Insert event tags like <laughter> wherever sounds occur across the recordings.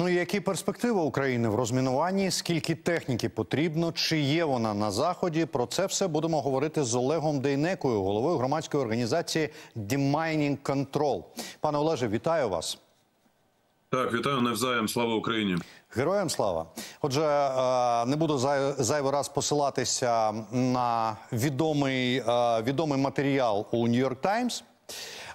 Ну і які перспективи України в розмінуванні? Скільки техніки потрібно? Чи є вона на заході? Про це все будемо говорити з Олегом Дейнекою, головою громадської організації Demining Control. Пане Олеже, вітаю вас. Так, вітаю навзаєм. Слава Україні. Героям слава. Отже, е, не буду зайвий раз посилатися на відомий е, відомий матеріал у Нью-Йорк Таймс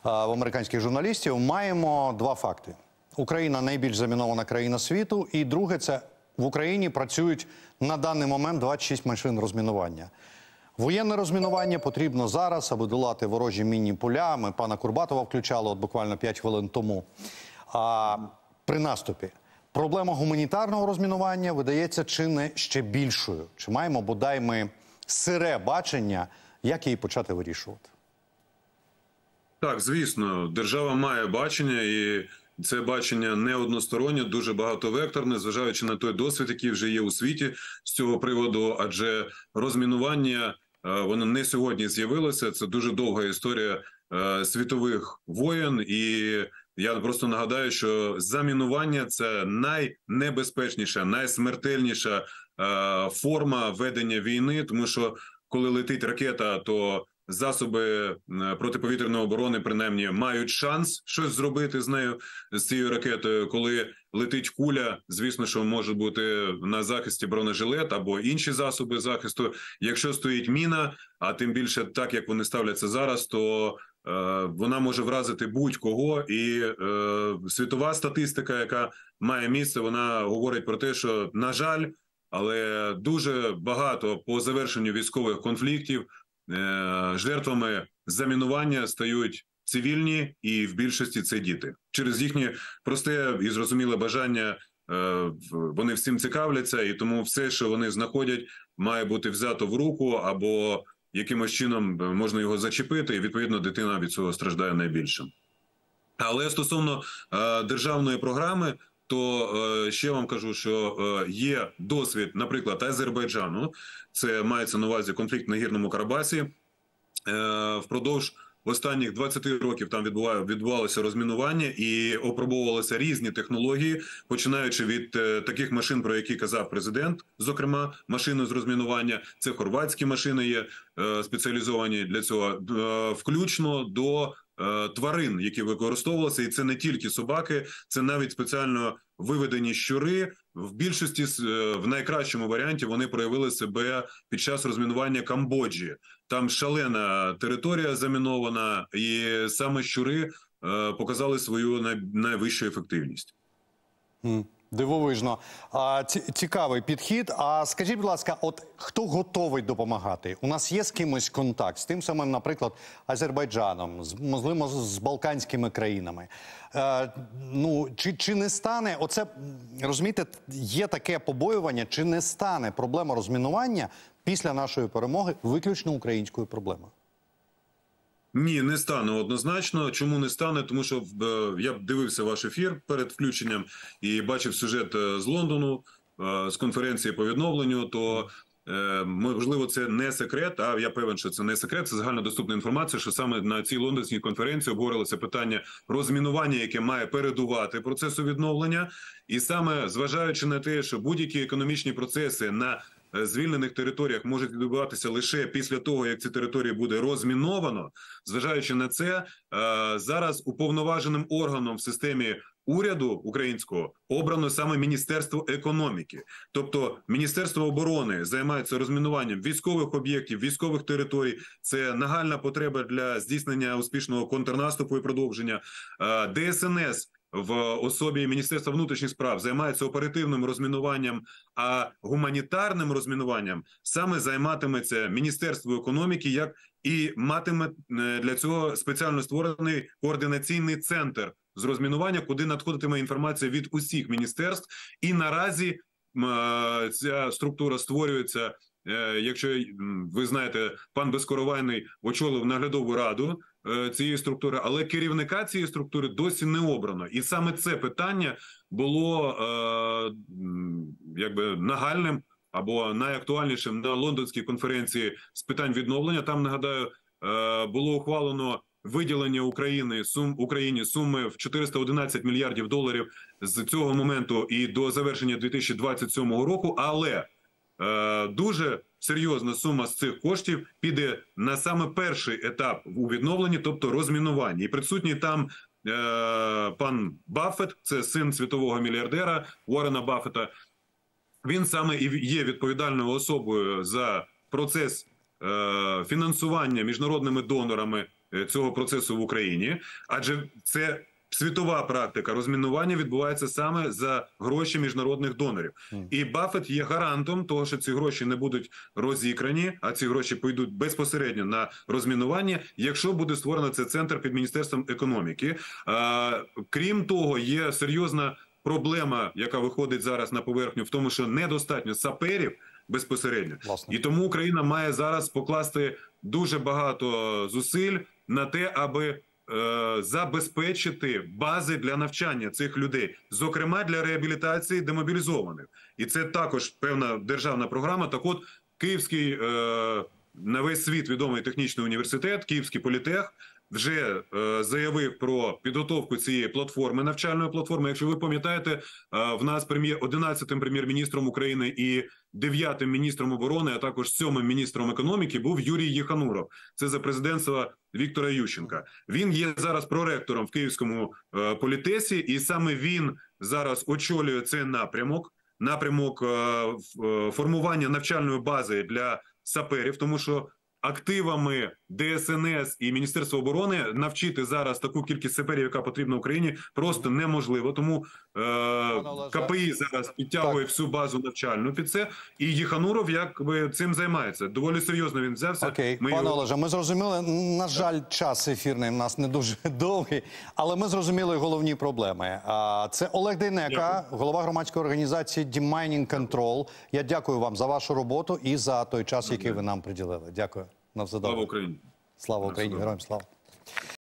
в американських журналістів. Маємо два факти: Україна найбільш замінована країна світу, і друге, це в Україні працюють на даний момент 26 машин розмінування. Воєнне розмінування потрібно зараз, аби долати ворожі мінні поля. Ми пана Курбатова включали от буквально 5 хвилин тому. А при наступі проблема гуманітарного розмінування видається чи не ще більшою. Чи маємо бодай ми сире бачення, як її почати вирішувати? Так, звісно, держава має бачення, і це бачення не одностороннє, дуже багатовекторне, зважаючи на той досвід, який вже є у світі з цього приводу, адже розмінування е, воно не сьогодні з'явилося. Це дуже довга історія е, світових воєн, і я просто нагадаю, що замінування це найнебезпечніша, найсмертельніша е, форма ведення війни, тому що коли летить ракета, то засоби е, протиповітряної оборони принаймні мають шанс щось зробити з нею з цією ракетою. Коли летить куля, звісно, що може бути на захисті бронежилет або інші засоби захисту. Якщо стоїть міна, а тим більше так як вони ставляться зараз, то е, вона може вразити будь-кого, і е, світова статистика, яка має місце, вона говорить про те, що на жаль, але дуже багато по завершенню військових конфліктів. Е, жертвами замінування стають цивільні, і в більшості це діти через їхнє просте і зрозуміле бажання. Е, вони всім цікавляться, і тому все, що вони знаходять, має бути взято в руку або якимось чином можна його зачепити, і відповідно дитина від цього страждає найбільше. Але стосовно е, державної програми, то е, ще вам кажу, що е, є досвід, наприклад, Азербайджану. Це мається на увазі конфлікт на гірному Карабасі е, впродовж. Останніх 20 років там відбувалося розмінування і опробовувалися різні технології, починаючи від таких машин, про які казав президент, зокрема машини з розмінування. Це хорватські машини є спеціалізовані для цього, включно до тварин, які використовувалися, і це не тільки собаки, це навіть спеціально виведені щури. В більшості е, в найкращому варіанті вони проявили себе під час розмінування Камбоджі. Там шалена територія замінована, і саме щури е, показали свою найвищу ефективність. Дивовижно. А, Цікавий підхід. А скажіть, будь ласка, от хто готовий допомагати? У нас є з кимось контакт з тим самим, наприклад, Азербайджаном, з можливо, з Балканськими країнами. Е, ну чи чи не стане оце розумієте, є таке побоювання, чи не стане проблема розмінування після нашої перемоги виключно українською проблемою? Ні, не стане однозначно. Чому не стане? Тому що е, я дивився ваш ефір перед включенням і бачив сюжет е, з Лондону е, з конференції по відновленню. То можливо, це не секрет. А я певен, що це не секрет. Це загальнодоступна інформація. Що саме на цій лондонській конференції обговорилося питання розмінування, яке має передувати процесу відновлення, і саме зважаючи на те, що будь-які економічні процеси на звільнених територіях можуть відбуватися лише після того, як ці території буде розміновано. Зважаючи на це, е, зараз уповноваженим органом в системі. Уряду українського обрано саме міністерство економіки, тобто міністерство оборони займається розмінуванням військових об'єктів, військових територій. Це нагальна потреба для здійснення успішного контрнаступу і продовження е, ДСНС в особі Міністерства внутрішніх справ займається оперативним розмінуванням, а гуманітарним розмінуванням саме займатиметься Міністерство економіки, як і матиме е, для цього спеціально створений координаційний центр з розмінування, куди надходитиме інформація від усіх міністерств, і наразі е, ця структура створюється. Е, якщо ви знаєте, пан Безкоровайний очолив наглядову раду цієї структури, але керівника цієї структури досі не обрано, і саме це питання було е, якби нагальним або найактуальнішим на лондонській конференції з питань відновлення. Там нагадаю е, було ухвалено. Виділення України сум Україні суми в 411 мільярдів доларів з цього моменту і до завершення 2027 року. Але е, дуже серйозна сума з цих коштів піде на саме перший етап у відновленні, тобто розмінування. І присутній там е, пан Баффет, це син світового мільярдера Уоррена Баффета. Він саме і є відповідальною особою за процес е, фінансування міжнародними донорами е, цього процесу в Україні, адже це світова практика розмінування відбувається саме за гроші міжнародних донорів. І Баффет є гарантом того, що ці гроші не будуть розікрані, а ці гроші пойдуть безпосередньо на розмінування, якщо буде створено цей центр під міністерством економіки. Е, крім того, є серйозна проблема, яка виходить зараз на поверхню, в тому, що недостатньо саперів безпосередньо, Власне. і тому Україна має зараз покласти дуже багато зусиль на те, аби забезпечити бази для навчання цих людей, зокрема для реабілітації демобілізованих, і це також певна державна програма. Так, от Київський е, на весь світ відомий технічний університет, Київський політех. Вже е, заявив про підготовку цієї платформи навчальної платформи. Якщо ви пам'ятаєте, е, в нас прем'єр 11-м прем'єр-міністром України і 9-м міністром оборони, а також 7-м міністром економіки був Юрій Єхануров. Це за президентства Віктора Ющенка. Він є зараз проректором в Київському е, політесі, і саме він зараз очолює цей напрямок. Напрямок формування навчальної бази для саперів, тому що активами ДСНС і Міністерства оборони навчити зараз таку кількість саперів, яка потрібна Україні, просто неможливо. Тому е, КПІ зараз підтягує всю базу навчальну під це, і Єхануров якби цим займається. Доволі серйозно він взявся. Окей, Ми пане його- Олеже, ми зрозуміли. На жаль, час ефірний в нас не дуже <laughs> довгий, але ми зрозуміли головні проблеми. А, Це Олег Дейнека, голова громадської організації Demining Control. Я дякую вам за вашу роботу і за той час, який ви нам приділили. Дякую. Навзаду. Слава Україні! Слава Україні! Героям слава!